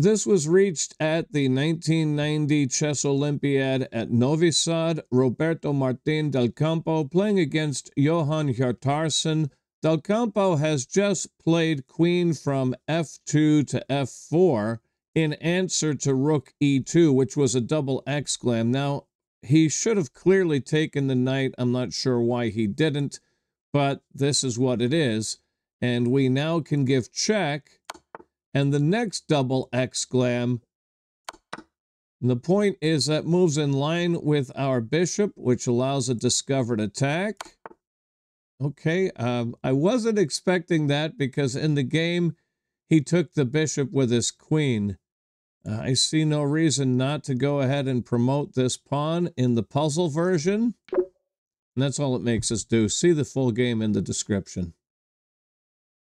This was reached at the 1990 Chess Olympiad at Novi Sad. Roberto Martin del Campo playing against Johann Hjartarson. Del Campo has just played queen from f2 to f4 in answer to rook e2, which was a double exclam. Now, he should have clearly taken the knight. I'm not sure why he didn't, but this is what it is. And we now can give check. And the next double exclam. The point is that moves in line with our bishop, which allows a discovered attack. Okay, um, I wasn't expecting that because in the game, he took the bishop with his queen. Uh, I see no reason not to go ahead and promote this pawn in the puzzle version. And that's all it makes us do. See the full game in the description.